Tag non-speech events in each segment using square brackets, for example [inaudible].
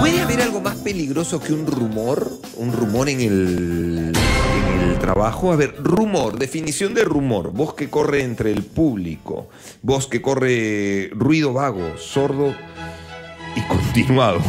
¿Puede haber algo más peligroso que un rumor? Un rumor en el, en el trabajo. A ver, rumor, definición de rumor. Voz que corre entre el público. Voz que corre ruido vago, sordo y [laughs] continuado.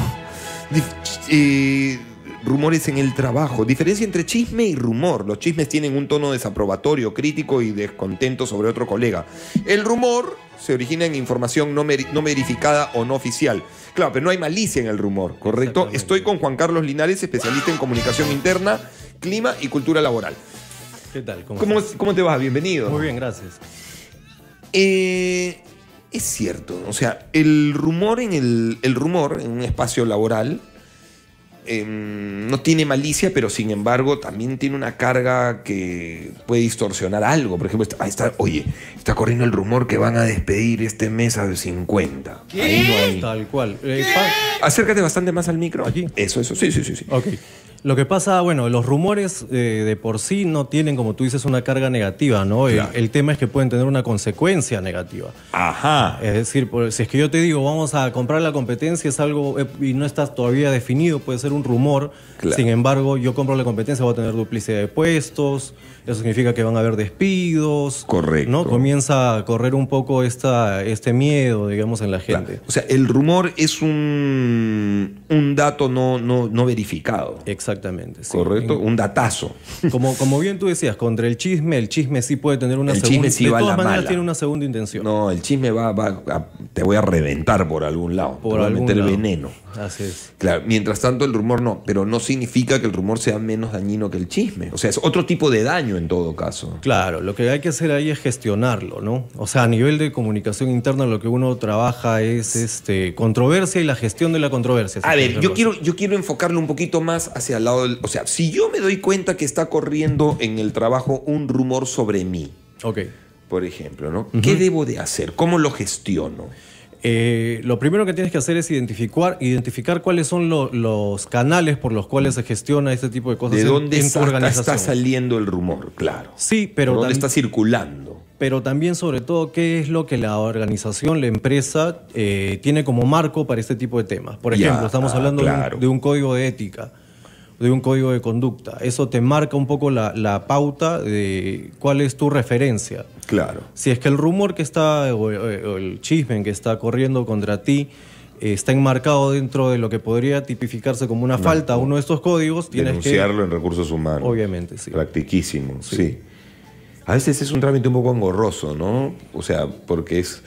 Eh, rumores en el trabajo. Diferencia entre chisme y rumor. Los chismes tienen un tono desaprobatorio, crítico y descontento sobre otro colega. El rumor se origina en información no verificada o no oficial. Claro, pero no hay malicia en el rumor, ¿correcto? Estoy con Juan Carlos Linares, especialista en comunicación interna, clima y cultura laboral. ¿Qué tal? ¿Cómo, ¿Cómo, te va? Bienvenido. Muy bien, gracias. Eh, es cierto, o sea, el rumor en el, el rumor en un espacio laboral em, no tiene malicia, pero sin embargo también tiene una carga que puede distorsionar algo. Por ejemplo, está, ahí está, oye, está corriendo el rumor que van a despedir este mes a 50. Ahí no hay- Tal cual. Eh, Acércate bastante más al micro. ¿Aquí? Eso, eso, sí, sí, sí. sí. Ok. Lo que pasa, bueno, los rumores eh, de por sí no tienen, como tú dices, una carga negativa, ¿no? El- Claro. El, tema es que pueden tener una consecuencia negativa. Ajá. Es decir, por- si es que yo te digo, vamos a comprar la competencia, es algo eh, y no está todavía definido, puede ser un rumor. Claro. Sin embargo, yo compro la competencia, voy a tener duplicidad de puestos, eso significa que van a haber despidos. Correcto. ¿no? Comienza a correr un poco esta, este miedo, digamos, en la Claro. gente. O sea, el rumor es un, un dato no, no, no verificado. Exactamente. sí. ¿Correcto? Un datazo. [laughs] Como, como bien tú decías, contra el chisme, el chisme sí puede tener una El segunda chisme sí De va a todas la maneras mala. tiene una segunda intención. No, el chisme va, va a- te voy a reventar por algún lado. por te voy a algún meter lado. veneno. Así es. Claro, mientras tanto el rumor no, pero no significa que el rumor sea menos dañino que el chisme. O sea, es otro tipo de daño en todo caso. Claro, lo que hay que hacer ahí es gestionarlo, ¿no? O sea, a nivel de comunicación interna lo que uno trabaja es este, controversia y la gestión de la controversia. si A ver, yo quiero, yo quiero enfocarlo un poquito más hacia el lado del... O sea, si yo me doy cuenta que está corriendo en el trabajo un rumor sobre mí, Ok. por ejemplo, ¿no? ¿Qué debo de hacer? ¿Cómo lo gestiono? Eh, lo primero que tienes que hacer es identificar, identificar cuáles son lo- los canales por los cuales se gestiona este tipo de cosas ¿De dónde en, tu organización. está saliendo el rumor? Claro. Sí, pero ¿Por dónde está circulando? pero también sobre todo qué es lo que la organización, la empresa, eh, tiene como marco para este tipo de temas. Por Ya, ejemplo, estamos ah, hablando de un- claro. de, un, código de ética, de un código de conducta. Eso te marca un poco la, la pauta de cuál es tu referencia. Claro. Si es que el rumor que está, o, el chisme que está corriendo contra ti, eh, está enmarcado dentro de lo que podría tipificarse como una falta a uno de estos códigos, tienes Denunciarlo en recursos humanos. Obviamente, sí. Practiquísimo, sí. A veces es un trámite un poco engorroso, ¿no? O sea, porque es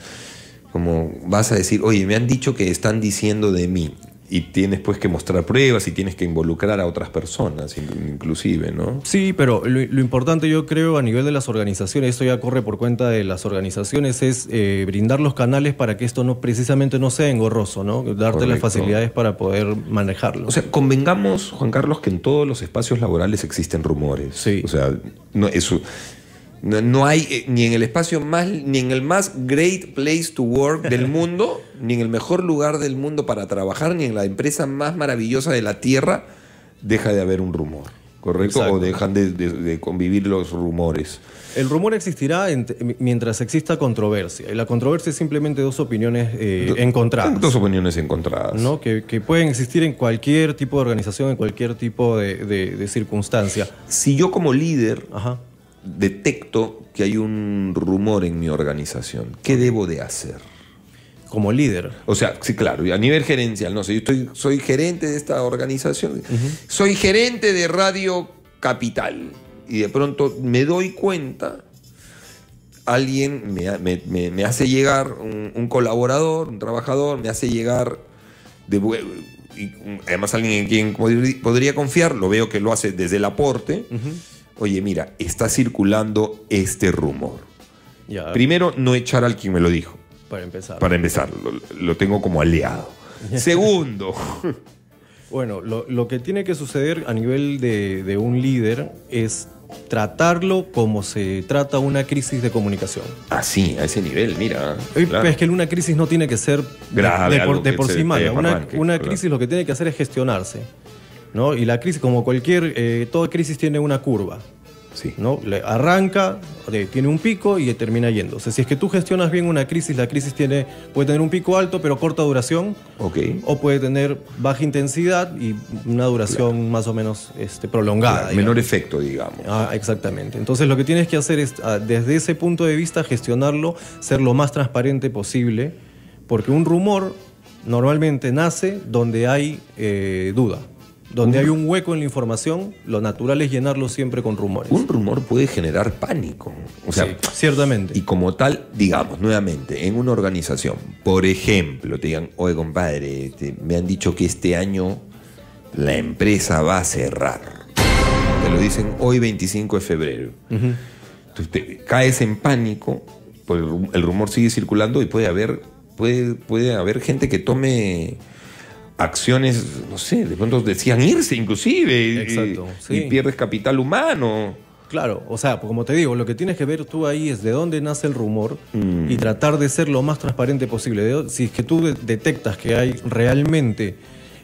como vas a decir, oye, me han dicho que están diciendo de mí. Y tienes pues que mostrar pruebas y tienes que involucrar a otras personas, in- inclusive, ¿no? Sí, pero lo, lo importante yo creo a nivel de las organizaciones, esto ya corre por cuenta de las organizaciones, es eh, brindar los canales para que esto no precisamente no sea engorroso, ¿no? Darte las facilidades para poder manejarlo. O sea, convengamos, Juan Carlos, que en todos los espacios laborales existen rumores. Sí. O sea, no, eso, no, no hay eh, ni en el espacio más, ni en el más great place to work del [laughs] mundo, ni en el mejor lugar del mundo para trabajar, ni en la empresa más maravillosa de la tierra, deja de haber un rumor. ¿Correcto? Exacto. O dejan de, de- de convivir los rumores. El rumor existirá ent- mientras exista controversia. Y la controversia es simplemente dos opiniones eh, Do- encontradas. Dos opiniones encontradas. ¿no? Que, que pueden existir en cualquier tipo de organización, en cualquier tipo de, de- de circunstancia. Si yo como líder Ajá. Detecto que hay un rumor en mi organización, ¿qué debo de hacer? Como líder. O sea, sí, claro, a nivel gerencial, no sé, yo estoy, soy gerente de esta organización, soy gerente de Radio Capital y de pronto me doy cuenta, alguien me, me- me- me hace llegar, un, un colaborador, un trabajador, me hace llegar, de, y además alguien en quien podría confiar, lo veo que lo hace desde el aporte, oye, mira, está circulando este rumor. Ya, Primero, no echar al quien me lo dijo. para empezar. Para empezar, lo, lo tengo como aliado. [laughs] Segundo, Bueno, lo, lo que tiene que suceder a nivel de, de un líder es tratarlo como se trata una crisis de comunicación. así, a ese nivel, mira. Eh, claro. Es que una crisis no tiene que ser de- Grave, de, por, de sí mala. Una, claro. crisis lo que tiene que hacer es gestionarse. ¿No? Y la crisis, como cualquier, eh, toda crisis tiene una curva. Sí. ¿no? Le arranca, tiene un pico y termina yéndose. Si es que tú gestionas bien una crisis, la crisis tiene, puede tener un pico alto pero corta duración, Ok. o puede tener baja intensidad y una duración más o menos este, prolongada. Claro, menor efecto, digamos. Ah, exactamente. Entonces lo que tienes que hacer es, ah, desde ese punto de vista, gestionarlo, ser lo más transparente posible, porque un rumor normalmente nace donde hay eh, duda. Donde hay un hueco en la información, lo natural es llenarlo siempre con rumores. Un rumor puede generar pánico. O sea, Sí, ciertamente. Y como tal, digamos, nuevamente, en una organización, por ejemplo, te digan, oye compadre, este, me han dicho que este año la empresa va a cerrar. Te lo dicen hoy 25 de febrero. Entonces te caes en pánico, pues el rumor sigue circulando y puede haber, puede, puede haber gente que tome acciones, no sé, de pronto decían irse inclusive Exacto, y, sí. pierdes capital humano. Claro, o sea, como te digo, lo que tienes que ver tú ahí es de dónde nace el rumor Mm. y tratar de ser lo más transparente posible. Si es que tú de- detectas que hay realmente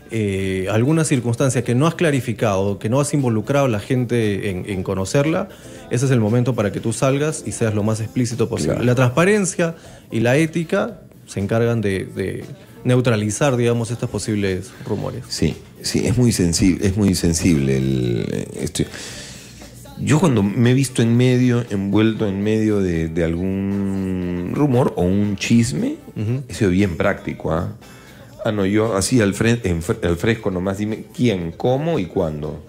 eh, alguna circunstancia que no has clarificado, que no has involucrado a la gente en, en conocerla, ese es el momento para que tú salgas y seas lo más explícito posible. Claro. La transparencia y la ética se encargan de, de neutralizar, digamos, estos posibles rumores. Sí, sí, es muy sensible, es muy sensible el, esto. Yo cuando me he visto en medio, envuelto en medio de, de algún rumor o un chisme, he sido bien práctico, ¿ah? Ah, no, yo así al, fre- al fresco nomás dime quién, cómo y cuándo.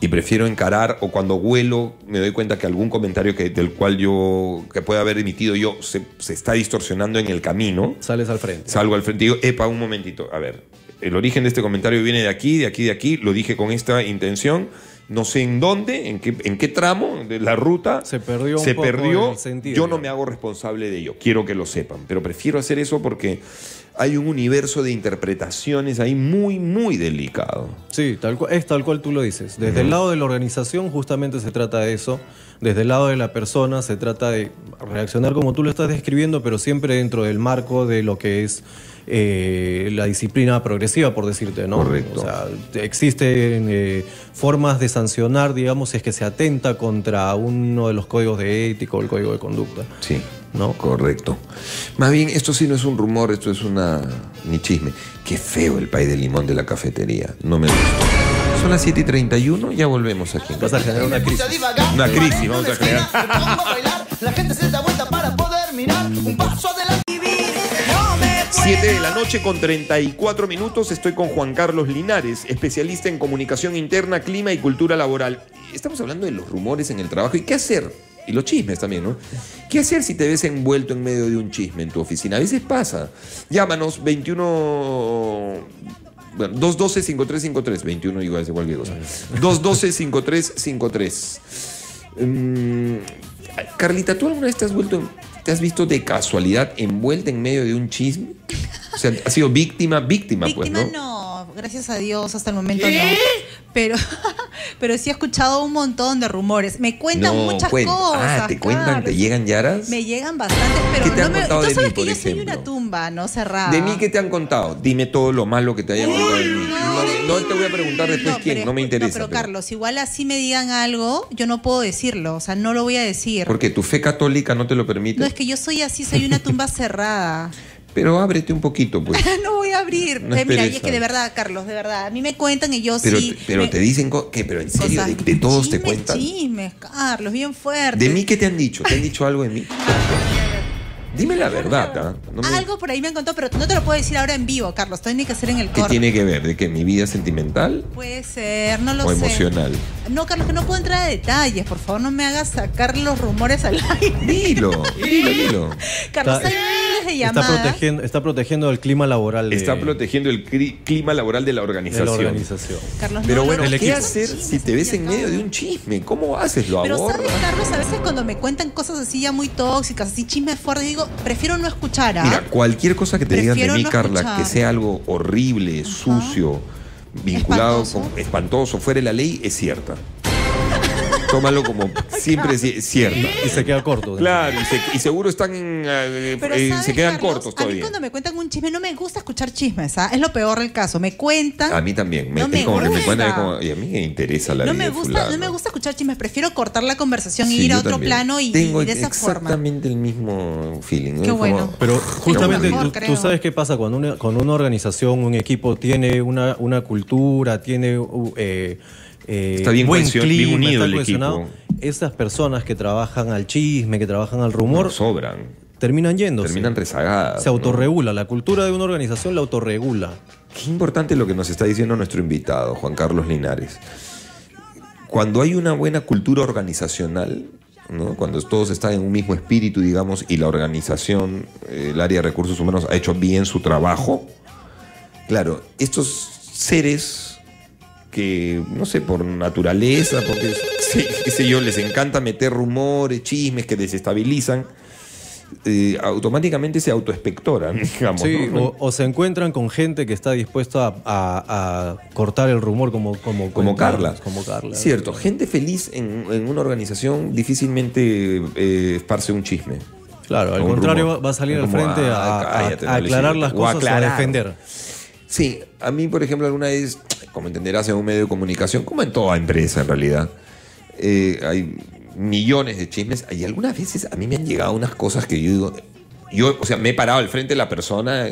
Y prefiero encarar, o cuando huelo, me doy cuenta que algún comentario que, del cual yo, que pueda haber emitido yo, se, se está distorsionando en el camino. Sales al frente. Salgo al frente y digo, epa, un momentito, a ver, el origen de este comentario viene de aquí, de aquí, de aquí, lo dije con esta intención, no sé en dónde, en qué, en qué tramo de la ruta. Se perdió un Se poco perdió, el sentido, yo no me hago responsable de ello, quiero que lo sepan, pero prefiero hacer eso porque hay un universo de interpretaciones ahí muy, muy delicado. Sí, tal cual, es tal cual tú lo dices. Desde el lado de la organización justamente se trata de eso. Desde el lado de la persona se trata de reaccionar como tú lo estás describiendo, pero siempre dentro del marco de lo que es eh, la disciplina progresiva, por decirte, ¿no? Correcto. O sea, te- existen eh, formas de sancionar, digamos, si es que se atenta contra uno de los códigos de ética o el código de conducta. Sí, ¿No? correcto. Más bien, esto sí no es un rumor, esto es una ni chisme. Qué feo el pay de limón de la cafetería, no me gustó. Son las 7 y 31, ya volvemos aquí. Vas a generar una crisis. Una crisis, vamos a crear. La gente se da vuelta para poder mirar un paso adelante. No me 7 de la noche con 34 minutos. Estoy con Juan Carlos Linares, especialista en comunicación interna, clima y cultura laboral. Estamos hablando de los rumores en el trabajo y qué hacer. Y los chismes también, ¿no? ¿Qué hacer si te ves envuelto en medio de un chisme en tu oficina? A veces pasa. Llámanos 21. Bueno, 212-5353. 21 igual de cualquier cosa. 212-5353. Mm, Carlita, ¿tú alguna vez te has vuelto, te has visto de casualidad envuelta en medio de un chisme? O sea, has sido víctima, víctima, pues, Víctima ¿no? no, gracias a Dios hasta el momento no. Pero, [laughs] pero sí he escuchado un montón de rumores. Me cuentan muchas cuen- cosas. Ah, te cuentan, te llegan yaras. Me llegan bastantes, pero ¿Qué te no han me. contado Tú de sabes mí, que por yo soy ejemplo? una tumba, no cerrada. ¿De mí qué te han contado? Dime todo lo malo que te hayan contado de mí. No, no te voy a preguntar después No, quién, pero no me interesa. pero pero- Carlos, igual así me digan algo, yo no puedo decirlo. O sea, no lo voy a decir. Porque tu fe católica no te lo permite. No, es que yo soy así, soy una tumba [laughs] cerrada. Pero ábrete un poquito, pues. [laughs] no voy a abrir. No Eh, mira, y es que de verdad, Carlos, de verdad. A mí me cuentan y yo Pero, sí. te, pero me- te dicen ¿qué? Pero en serio, de, de todos te cuentan. Chismes, Carlos, bien fuerte. ¿De mí qué te han dicho? ¿Te han dicho algo de mí? [laughs] Dime la verdad, ¿ah? No me- Algo por ahí me han contado, pero no te lo puedo decir ahora en vivo, Carlos. Tiene que ser en el ¿Qué corte. tiene que ver? ¿De que mi vida sentimental Puede ser, no lo o sé. emocional? No, Carlos, que no puedo entrar a detalles. Por favor, no me hagas sacar los rumores al [laughs] aire. Dilo, dilo, dilo. Carlos, hay [laughs] Está protegiendo, está protegiendo el clima laboral de, Está protegiendo el clima laboral de la de la organización. Carlos, Pero no, bueno, ¿qué equipo. hacer si te ves en medio de un chisme? ¿Cómo haces? ¿Lo Pero abordas? sabes, Carlos, a veces cuando me cuentan cosas así ya muy tóxicas, así chismes fuertes, digo, prefiero no escuchar. ¿ah? Mira, cualquier cosa que te digan de mí, no Carla, escuchar. que sea algo horrible, sucio, vinculado Espantoso. con espantoso, fuera de la ley, es cierta. Tómalo como siempre ci- cierta. Y se queda corto. Claro, y, se- y seguro están en, eh, Pero eh, ¿sabes, se quedan Carlos? cortos A mí todavía. cuando me cuentan un chisme no me gusta escuchar chismes, ¿ah? Es lo peor del caso. Me cuentan. A mí también. Me, No me como que me gusta. cuentan, como, y a mí me interesa la no vida me gusta, fulano. no me gusta escuchar chismes, prefiero cortar la conversación Sí, e ir a otro también. plano y, Tengo y de esa forma. exactamente el mismo feeling. Qué como- bueno. Pero justamente mejor, tú, creo. tú sabes qué pasa cuando una, cuando una organización, un equipo tiene una, una cultura, tiene uh, eh, eh, Está bien buen cohesio- bien clima, unido está el equipo. Esas personas que trabajan al chisme, que trabajan al rumor, No, sobran. terminan yéndose. Terminan rezagadas. Se ¿no? autorregula. La cultura de una organización la autorregula. Qué importante lo que nos está diciendo nuestro invitado, Juan Carlos Linares. Cuando hay una buena cultura organizacional, ¿no? cuando todos están en un mismo espíritu, digamos, y la organización, eh, el área de recursos humanos, ha hecho bien su trabajo, claro, estos seres que, no sé, por naturaleza, porque, sí, qué sé yo, les encanta meter rumores, chismes que desestabilizan, eh, automáticamente se autoespectoran, [laughs] digamos. Sí, ¿no? o, o se encuentran con gente que está dispuesta a, a- a cortar el rumor como, como, Como Carla. Como Carla. Cierto, gente feliz en, en una organización difícilmente eh, esparce un chisme. Claro, al contrario rumor. va- a salir al frente a, ah, a- cállate, aclarar las cosas o a defender. Sí, a mí, por ejemplo, alguna vez, como entenderás, en un medio de comunicación, como en toda empresa en realidad, eh, hay millones de chismes y algunas veces a mí me han llegado unas cosas que yo digo, yo, o sea, me he parado al frente de la persona,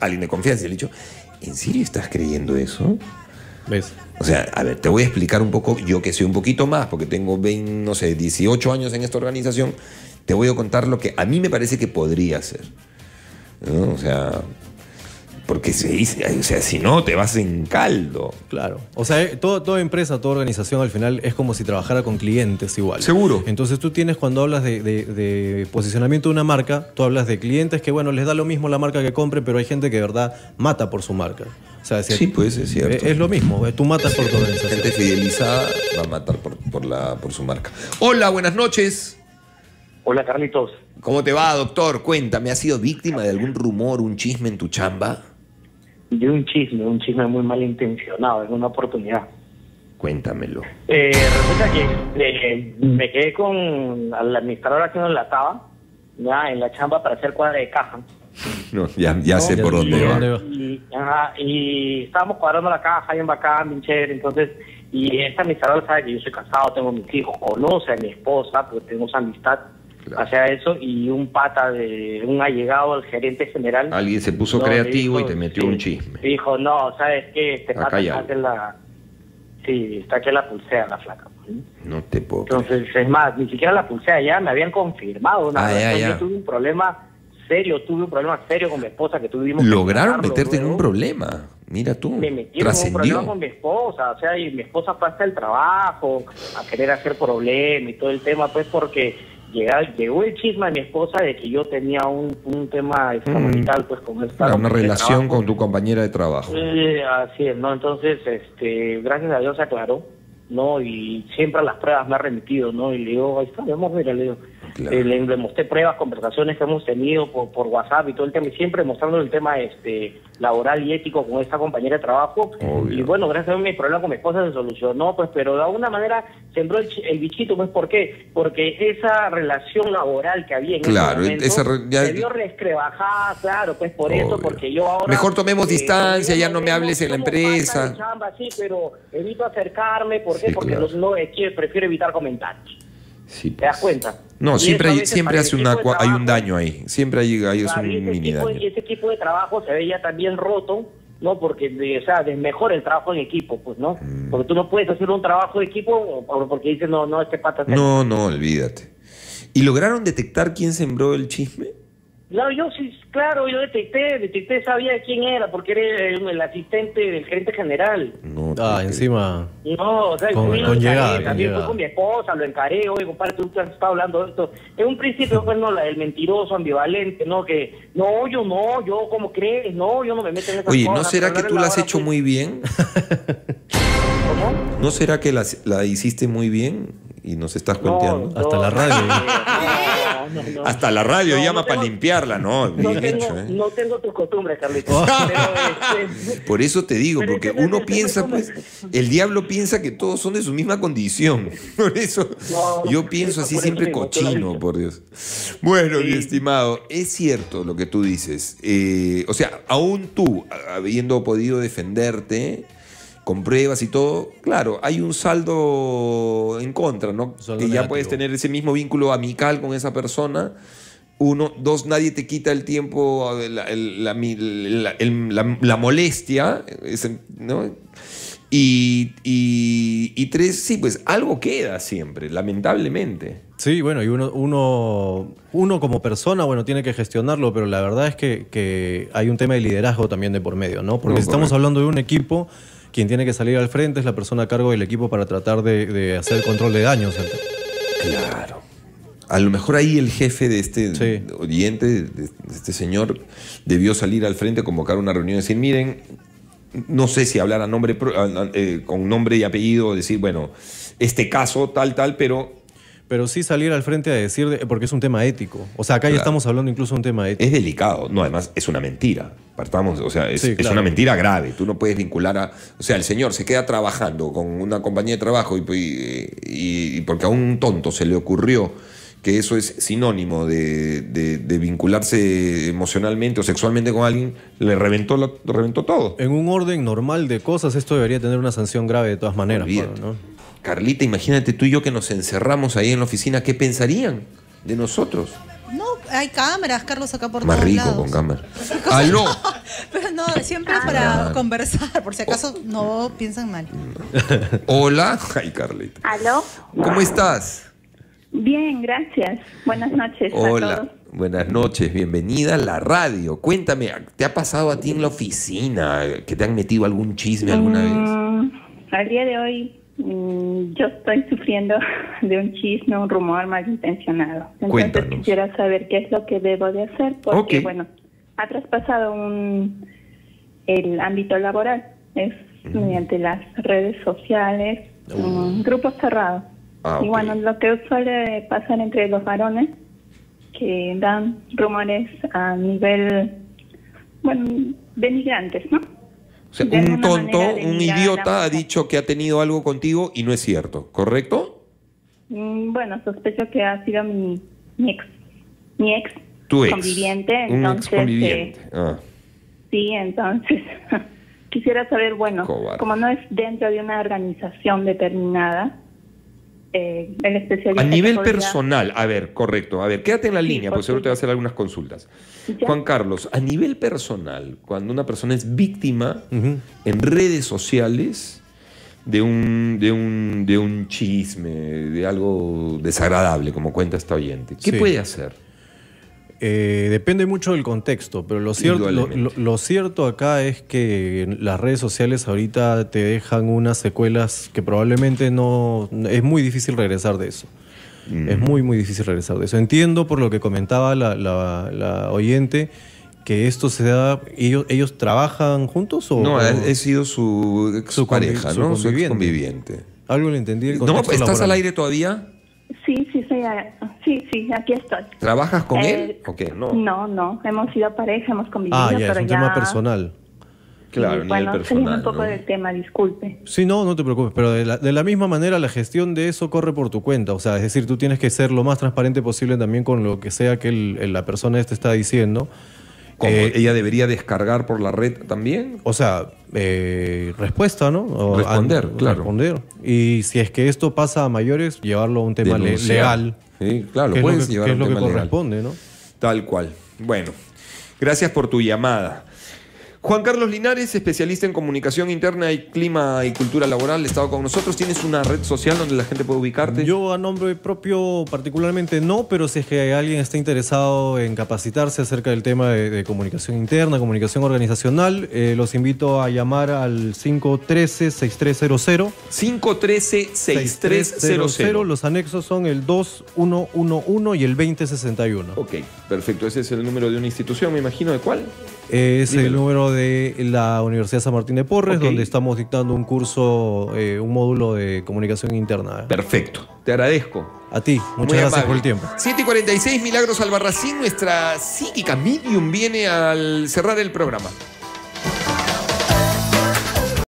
alguien de confianza, y le he dicho, ¿en serio estás creyendo eso? ¿Ves? O sea, a ver, te voy a explicar un poco, yo que sé un poquito más, porque tengo 20, no sé, 18 años en esta organización, te voy a contar lo que a mí me parece que podría ser. ¿no? O sea, porque se dice, o sea, si no, te vas en caldo. Claro. O sea, eh, todo- toda empresa, toda organización al final es como si trabajara con clientes igual. Seguro. Entonces tú tienes cuando hablas de, de- de posicionamiento de una marca, tú hablas de clientes que, bueno, les da lo mismo la marca que compre, pero hay gente que de verdad mata por su marca. O sea, Sí, pues, es cierto. Es, es lo mismo, eh, tú matas por tu organización. Gente fidelizada va a matar por, por la, por su marca. Hola, buenas noches. Hola Carlitos. ¿Cómo te va, doctor? Cuéntame, ¿has sido víctima de algún rumor, un chisme en tu chamba? De un chisme, un chisme muy malintencionado, en una oportunidad. Cuéntamelo. Eh, resulta que eh, me quedé con el administrador haciendo la taba, ya en la chamba para hacer cuadra de caja. No, ya, ya sé por dónde va. dónde va. Y, ajá, y estábamos cuadrando la caja bien bacán, bien chévere. Entonces, y esta administradora sabe que yo soy casado, tengo mis hijos, conoce a mi esposa, porque tenemos amistad Claro. hacia eso. Y un pata de un allegado al gerente general. Alguien se puso No, creativo dijo, y te metió sí, un chisme. Dijo, no, ¿sabes qué? Este Acá pata está que la... Sí, está que la pulsea la flaca. ¿no? No te puedo creer. Entonces, es más, ni siquiera la pulsea ya, me habían confirmado. Una Ah, vez. ya, ya. Yo tuve un problema serio, tuve un problema serio con mi esposa que tuvimos Lograron meterte en un problema. Mira tú. Me metieron en un problema con mi esposa, o sea, y mi esposa fue hasta el trabajo a querer hacer problema y todo el tema, pues porque llega- llegó el chisme de mi esposa de que yo tenía un, un tema extramarital, pues con esta Claro, una relación con tu compañera de trabajo. Eh, así es, ¿no? Entonces, este, gracias a Dios se aclaró, ¿no? Y siempre a las pruebas me ha remitido, ¿no? Y le digo, ahí está, vamos, mira, le digo. Claro. Eh, le, le mostré pruebas, conversaciones que hemos tenido por, por WhatsApp y todo el tema, y siempre mostrando el tema este laboral y ético con esta compañera de trabajo. Obvio. Y bueno, gracias a Dios mi problema con mi esposa se solucionó, pues, pero de alguna manera sembró el, el bichito, pues, ¿por qué? Porque esa relación laboral que había en Claro, ese momento ya- se vio rescrebajada, claro, pues por eso, porque yo ahora... Mejor tomemos eh, distancia, ya no me hables en la empresa. chamba, sí, pero evito acercarme, ¿por qué? Sí, Porque claro. no, no, eh, quiero- prefiero evitar comentarios. Sí, ¿Te das pues. cuenta? No, Y siempre hay, siempre hace una, cua- hay un trabajo, daño ahí. Siempre hay, hay claro, un mini daño. Y ese equipo de trabajo se veía también roto, ¿no? Porque, o sea, desmejora el trabajo en equipo, pues, ¿no? Mm. Porque tú no puedes hacer un trabajo de equipo por- porque dices, no, no, este pata... No, no, olvídate. ¿Y lograron detectar quién sembró el chisme? Claro, yo sí, claro, yo detecté, detecté, sabía quién era, porque era el, el asistente del gerente general. No. Ah, encima. No, o sea, Con- con encaré, llegada, con también fui con mi esposa, lo encaré, oye, compadre, tú has estado hablando de esto. En un principio, pues, no, la del mentiroso, ambivalente, ¿no? Que, no, yo no, yo, ¿cómo crees? No, yo no me meto en esas Oye, ¿no cosas, será que tú la has hecho pues, muy bien? ¿Cómo? ¿No será que la, la hiciste muy bien y nos estás No, cuenteando? Hasta la radio. [laughs] no. Hasta la radio llama para limpiarla, ¿no? No Bien tengo, hecho, ¿eh? no tengo tus costumbres, Carlitos. Pero, este, [laughs] Por eso te digo, porque uno piensa, pues, el diablo piensa que todos son de su misma condición. [laughs] Por eso yo pienso así siempre mismo, cochino, por Dios. Bueno, mi estimado, es cierto lo que tú dices. Eh, o sea, aún tú, habiendo podido defenderte con pruebas y todo, claro, hay un saldo en contra, ¿no? Saldo que ya negativo. puedes tener ese mismo vínculo amical con esa persona. Uno, dos, nadie te quita el tiempo, la, el- la, mi- la- el- la- la molestia, ese, ¿no? Y, y- y tres, sí, pues algo queda siempre, lamentablemente. Sí, bueno, y uno, uno, uno como persona, bueno, tiene que gestionarlo, pero la verdad es que, que hay un tema de liderazgo también de por medio, ¿no? Porque No, si estamos correcto. hablando de un equipo, quien tiene que salir al frente es la persona a cargo del equipo para tratar de, de hacer control de daños. Claro. A lo mejor ahí el jefe de este Sí. oyente, de este señor, debió salir al frente, convocar una reunión y decir, miren, no sé si hablar a nombre, eh, con nombre y apellido, decir, bueno, este caso, tal, tal, pero Pero sí salir al frente a decir, de- porque es un tema ético. O sea, acá ya estamos hablando incluso de un tema ético. es delicado. No, además es una mentira. Partamos, o sea, es, Sí, es claro. una mentira grave. Tú no puedes vincular a. O sea, el señor se queda trabajando con una compañía de trabajo y, y- y porque a un tonto se le ocurrió que eso es sinónimo de, de- de vincularse emocionalmente o sexualmente con alguien, le reventó, lo- reventó todo. En un orden normal de cosas, esto debería tener una sanción grave de todas maneras. Bueno, ¿no? Carlita, imagínate tú y yo que nos encerramos ahí en la oficina, ¿qué pensarían de nosotros? No, hay cámaras, Carlos, acá por Más todos rico lados. con cámara. [laughs] ¡Aló! Pero no, siempre para claro. conversar, por si acaso no piensan mal. [laughs] Hola. Ay, Carlita. ¿Aló? ¿Cómo estás? Bien, gracias. Buenas noches a Hola, todos. buenas noches, bienvenida a la radio. Cuéntame, ¿te ha pasado a ti en la oficina que te han metido algún chisme alguna vez? Mm, al día de hoy yo estoy sufriendo [laughs] de un chisme, un rumor malintencionado. Entonces Cuéntanos. quisiera saber qué es lo que debo de hacer porque, bueno, ha traspasado un, el ámbito laboral. Es mediante las redes sociales, un grupo cerrado. Ah, y bueno, lo que suele pasar entre los varones, que dan rumores a nivel, bueno, denigrantes, ¿no? O sea, de un tonto, un idiota ha dicho que ha tenido algo contigo y no es cierto, ¿correcto? Mm, Bueno, sospecho que ha sido mi, mi ex, mi ex Tu ex. conviviente, Un entonces, ex conviviente. eh, Ah, sí, entonces [laughs] quisiera saber, bueno, Cobarde. como no es dentro de una organización determinada, eh, el especialista A nivel podría- personal, a ver, correcto. A ver, quédate en la Sí, línea, por porque seguro te voy a supuesto. hacer algunas consultas. Ya. Juan Carlos, a nivel personal, cuando una persona es víctima en redes sociales de un, de un, de un chisme, de algo desagradable, como cuenta esta oyente, ¿qué Sí. puede hacer? Eh, depende mucho del contexto, pero lo cierto, lo, Indudablemente. lo- lo cierto acá es que las redes sociales ahorita te dejan unas secuelas que probablemente no... Es muy difícil regresar de eso. Mm. Es muy, muy difícil regresar de eso. Entiendo por lo que comentaba la, la- la oyente que esto se da... ¿Ellos, ellos trabajan juntos o...? No, ha sido su ex Su convi- pareja, su ¿no? Su ex conviviente. conviviente. Algo le entendí No, ¿estás laboral. al aire todavía? Sí, sí, sí, sí, aquí estoy. ¿Trabajas con Eh, él? ¿O qué? No. No, no, hemos sido pareja, hemos convivido, Ah, ya, es pero un ya... tema personal. Claro, y, bueno, personal. salimos un poco ¿no? del tema, disculpe. Sí, no, no te preocupes, pero de la, de la misma manera la gestión de eso corre por tu cuenta, o sea, es decir, tú tienes que ser lo más transparente posible también con lo que sea que el- el- la persona esta está diciendo. Eh, ¿Ella debería descargar por la red también? O sea, eh, respuesta, ¿no? O Responder, claro. Responder. Y si es que esto pasa a mayores, llevarlo a un tema Denunciar. legal. Sí, claro, que es lo puedes que, a un lo que tema legal. corresponde, ¿no? Tal cual. Bueno, gracias por tu llamada. Juan Carlos Linares, especialista en comunicación interna y clima y cultura laboral, ha estado con nosotros. ¿Tienes una red social donde la gente puede ubicarte? Yo a nombre propio particularmente no, pero si es que alguien está interesado en capacitarse acerca del tema de, de comunicación interna, comunicación organizacional, eh, los invito a llamar al 513-6300. 513-6300. Los anexos son el 2111 y el 2061. Ok, perfecto. Ese es el número de una institución, me imagino. ¿De cuál? Es el número de la Universidad San Martín de Porres, donde estamos dictando un curso, eh, un módulo de comunicación interna. Perfecto. Te agradezco. A ti, muchas Muy gracias amable. por el tiempo. 7 y 46, Milagros Albarracín, nuestra psíquica medium viene al cerrar el programa.